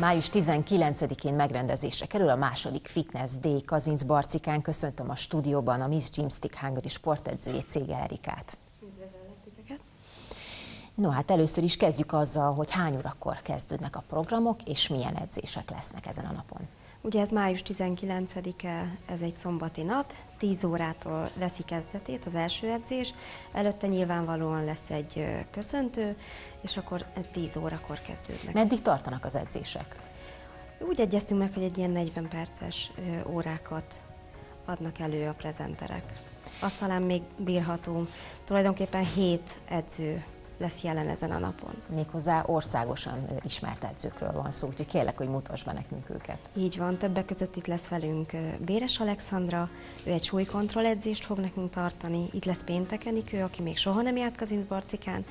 Május 19-én megrendezésre kerül a második Fitness Day Kazinc Barcikán. Köszöntöm a stúdióban a Miss Gymstick Hungary sportedzőjét, Cége Erikát. No, hát először is kezdjük azzal, hogy hány órakor kezdődnek a programok, és milyen edzések lesznek ezen a napon. Ugye ez május 19-e, ez egy szombati nap, 10 órától veszi kezdetét az első edzés, előtte nyilvánvalóan lesz egy köszöntő, és akkor 10 órakor kezdődnek. Meddig tartanak az edzések? Úgy egyeztünk meg, hogy egy ilyen 40 perces órákat adnak elő a prezenterek. Azt talán még bírható. Tulajdonképpen 7 edző lesz jelen ezen a napon. Méghozzá országosan ismert edzőkről van szó, úgyhogy kérlek, hogy mutasd be nekünk őket. Így van, többek között itt lesz velünk Béres Alexandra, ő egy súlykontroll edzést fog nekünk tartani, itt lesz ő, aki még soha nem járt Kazincbarcikán,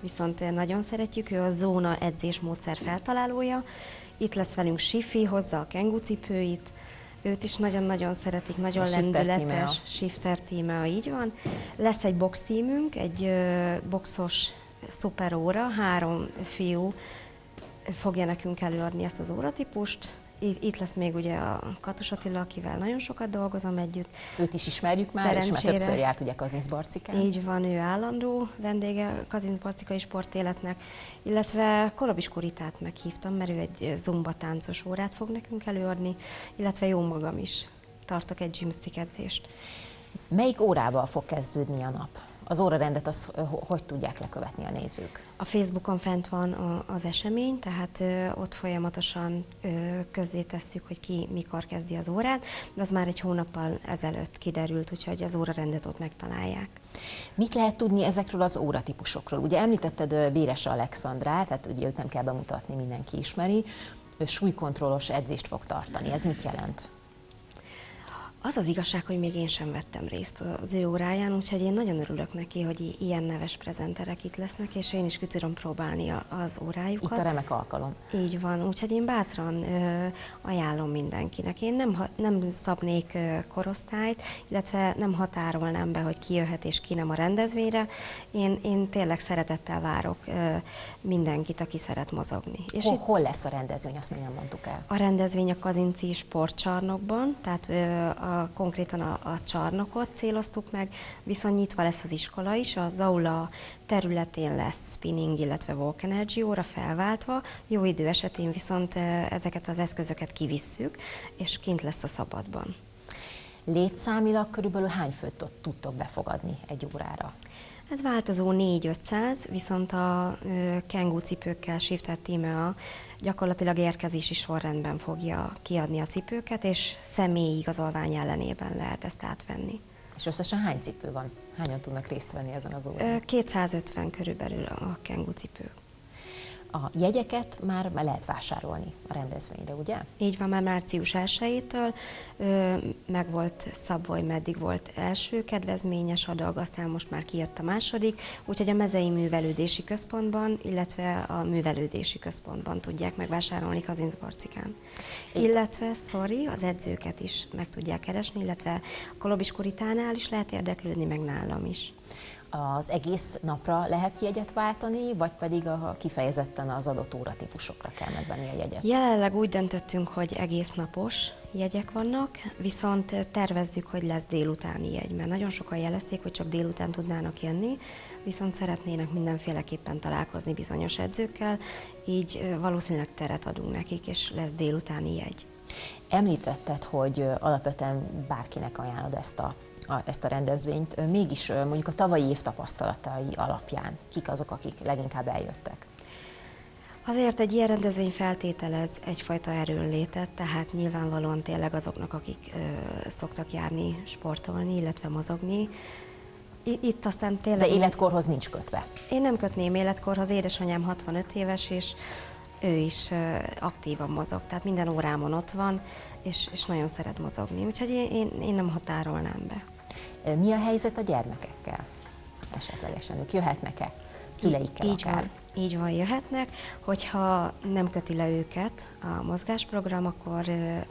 viszont nagyon szeretjük, ő a zóna edzés módszer feltalálója. Itt lesz velünk Sifi, hozza a kengucipőit, őt is nagyon-nagyon szeretik, nagyon a lendületes. Shifter tímea, így van. Lesz egy box tímünk, egy boxos szuper óra, három fiú fogja nekünk előadni ezt az óratípust. Itt lesz még ugye a Katus Attila, akivel nagyon sokat dolgozom együtt. Őt is ismerjük már, és már többször járt ugye Kazinc Barcikán. Így van, ő állandó vendége Kazinc Barcikai sportéletnek, illetve Kolobis Kuritát meghívtam, mert ő egy zumba táncos órát fog nekünk előadni, illetve jó magam is tartok egy gymstick edzést. Melyik órával fog kezdődni a nap? Az órarendet az hogy tudják lekövetni a nézők? A Facebookon fent van az esemény, tehát ott folyamatosan közzé tesszük, hogy ki mikor kezdi az órát, de az már egy hónappal ezelőtt kiderült, úgyhogy az órarendet ott megtalálják. Mit lehet tudni ezekről az óratípusokról? Ugye említetted Béres Alexandrát, tehát ugye őt nem kell bemutatni, mindenki ismeri, ő súlykontrollos edzést fog tartani. Ez mit jelent? Az az igazság, hogy még én sem vettem részt az ő óráján, úgyhogy én nagyon örülök neki, hogy ilyen neves prezenterek itt lesznek, és én is ki tudom próbálni az órájukat. Itt a remek alkalom. Így van, úgyhogy én bátran ö, ajánlom mindenkinek. Én nem, nem szabnék ö, korosztályt, illetve nem határolnám be, hogy ki jöhet és ki nem a rendezvényre. Én, én tényleg szeretettel várok ö, mindenkit, aki szeret mozogni. És hol, itt hol lesz a rendezvény, azt még nem mondtuk el? A rendezvény a Kazinci sportcsarnokban, tehát ö, a konkrétan a, a csarnokot céloztuk meg, viszont nyitva lesz az iskola is, az aula területén lesz spinning, illetve walk energy óra felváltva, jó idő esetén viszont ezeket az eszközöket kivisszük, és kint lesz a szabadban. Létszámilag körülbelül hány főt tudtok befogadni egy órára? Ez változó 4-500, viszont a Kengú cipőkkel Shifter Tímea gyakorlatilag érkezési sorrendben fogja kiadni a cipőket, és személyi igazolvány ellenében lehet ezt átvenni. És összesen hány cipő van? Hányan tudnak részt venni ezen az órán? 250 körülbelül a Kengú cipő. A jegyeket már lehet vásárolni a rendezvényre, ugye? Így van, már március 1-től meg volt szabva, hogy meddig volt első kedvezményes adag, aztán most már kijött a második, úgyhogy a Mezei Művelődési Központban, illetve a Művelődési Központban tudják megvásárolni Kazincbarcikán. Illetve, sorry, az edzőket is meg tudják keresni, illetve a Kolobis Kuritánál is lehet érdeklődni, meg nálam is az egész napra lehet jegyet váltani, vagy pedig a, kifejezetten az adott óratípusokra kell megvenni a jegyet? Jelenleg úgy döntöttünk, hogy egész napos jegyek vannak, viszont tervezzük, hogy lesz délutáni jegy, mert nagyon sokan jelezték, hogy csak délután tudnának jönni, viszont szeretnének mindenféleképpen találkozni bizonyos edzőkkel, így valószínűleg teret adunk nekik, és lesz délutáni jegy. Említetted, hogy alapvetően bárkinek ajánlod ezt a a, ezt a rendezvényt, mégis mondjuk a tavalyi év tapasztalatai alapján kik azok, akik leginkább eljöttek? Azért egy ilyen rendezvény feltételez egyfajta erőnlétet, tehát nyilvánvalóan tényleg azoknak, akik ö, szoktak járni, sportolni, illetve mozogni. Itt aztán tényleg... De életkorhoz nincs kötve? Én nem kötném életkorhoz, édesanyám 65 éves, és ő is ö, aktívan mozog, tehát minden órámon ott van, és, és nagyon szeret mozogni, úgyhogy én, én, én nem határolnám be. Mi a helyzet a gyermekekkel? Esetlegesen ők jöhetnek-e? Szüleikkel így akár? Van. Így van, jöhetnek. Hogyha nem köti le őket a mozgásprogram, akkor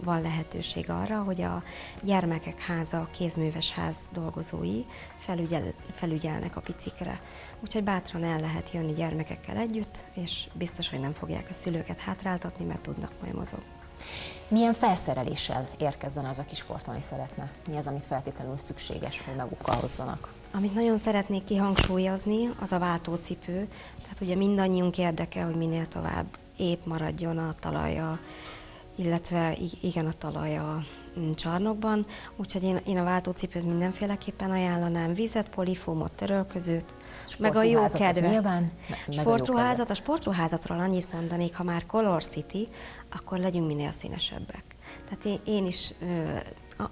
van lehetőség arra, hogy a gyermekek háza, kézműves ház dolgozói felügyel, felügyelnek a picikre. Úgyhogy bátran el lehet jönni gyermekekkel együtt, és biztos, hogy nem fogják a szülőket hátráltatni, mert tudnak majd mozogni. Milyen felszereléssel érkezzen az, aki sportolni szeretne? Mi az, amit feltétlenül szükséges, hogy magukkal hozzanak? Amit nagyon szeretnék kihangsúlyozni, az a váltócipő. Tehát ugye mindannyiunk érdeke, hogy minél tovább épp maradjon a talaja, illetve igen, a talaja csarnokban, úgyhogy én, én a váltócipőt mindenféleképpen ajánlanám, vizet, polifómot, törölközőt, meg a jó kedvet. Nyilván, sportruházat, a sportruházatról annyit mondanék, ha már Color City, akkor legyünk minél színesebbek. Tehát én, én is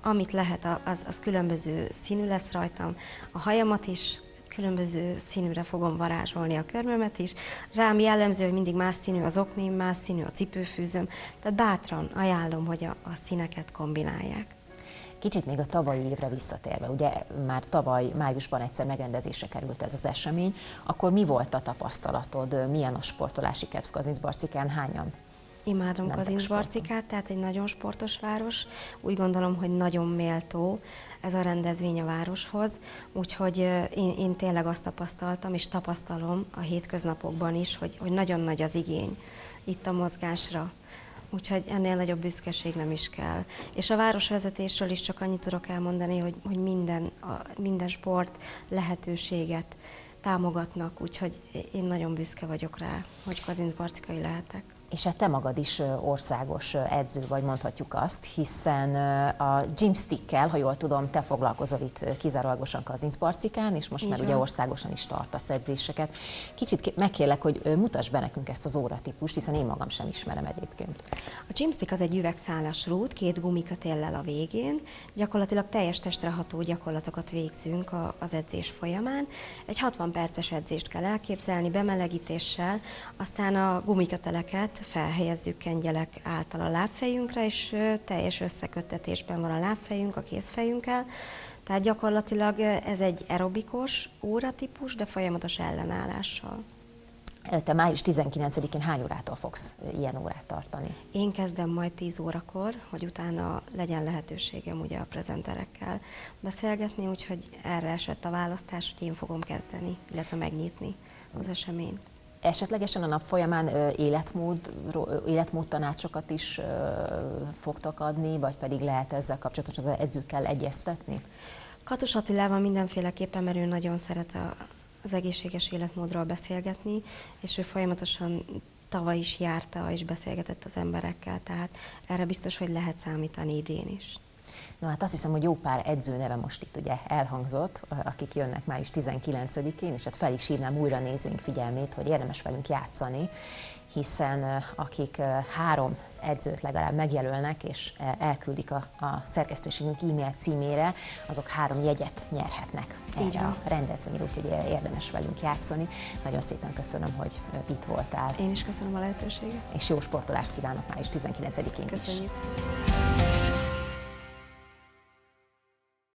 amit lehet, az, az különböző színű lesz rajtam. A hajamat is különböző színűre fogom varázsolni a körmömet is. Rám jellemző, hogy mindig más színű az okném, más színű a cipőfűzöm, tehát bátran ajánlom, hogy a, a színeket kombinálják. Kicsit még a tavalyi évre visszatérve, ugye már tavaly májusban egyszer megrendezésre került ez az esemény, akkor mi volt a tapasztalatod, milyen a sportolási kedv Kazincbarcikán, hányan Imádom Kazincbarcikát, tehát egy nagyon sportos város. Úgy gondolom, hogy nagyon méltó ez a rendezvény a városhoz, úgyhogy én, én tényleg azt tapasztaltam, és tapasztalom a hétköznapokban is, hogy, hogy nagyon nagy az igény itt a mozgásra. Úgyhogy ennél nagyobb büszkeség nem is kell. És a városvezetésről is csak annyit tudok elmondani, hogy, hogy minden, a, minden sport lehetőséget támogatnak, úgyhogy én nagyon büszke vagyok rá, hogy Kazincbarcikai lehetek. És hát te magad is országos edző vagy, mondhatjuk azt, hiszen a gymstickkel, ha jól tudom, te foglalkozol itt kizárólagosan Kazincbarcikán, és most Így már van. ugye országosan is tartasz edzéseket. Kicsit megkérlek, hogy mutass be nekünk ezt az óratípust, hiszen én magam sem ismerem egyébként. A gymstick az egy üvegszálas rút, két gumikötéllel a végén. Gyakorlatilag teljes testre ható gyakorlatokat végzünk az edzés folyamán. Egy 60 perces edzést kell elképzelni, bemelegítéssel, aztán a gumiköteleket felhelyezzük kengyelek által a lábfejünkre, és teljes összeköttetésben van a lábfejünk a kézfejünkkel. Tehát gyakorlatilag ez egy aerobikos óratípus, de folyamatos ellenállással. Te május 19-én hány órától fogsz ilyen órát tartani? Én kezdem majd 10 órakor, hogy utána legyen lehetőségem ugye a prezenterekkel beszélgetni, úgyhogy erre esett a választás, hogy én fogom kezdeni, illetve megnyitni az eseményt esetlegesen a nap folyamán életmód, életmód tanácsokat is fogtak adni, vagy pedig lehet ezzel kapcsolatos az edzőkkel egyeztetni? Katus Attilával mindenféleképpen, mert ő nagyon szeret a, az egészséges életmódról beszélgetni, és ő folyamatosan tavaly is járta és beszélgetett az emberekkel, tehát erre biztos, hogy lehet számítani idén is. Na hát azt hiszem, hogy jó pár edző neve most itt ugye elhangzott, akik jönnek május 19-én, és hát fel is hívnám újra nézőink figyelmét, hogy érdemes velünk játszani, hiszen akik három edzőt legalább megjelölnek, és elküldik a, a szerkesztőségünk e-mail címére, azok három jegyet nyerhetnek erre a rendezvényre, úgyhogy érdemes velünk játszani. Nagyon szépen köszönöm, hogy itt voltál. Én is köszönöm a lehetőséget. És jó sportolást kívánok május 19-én Köszönjük. Is.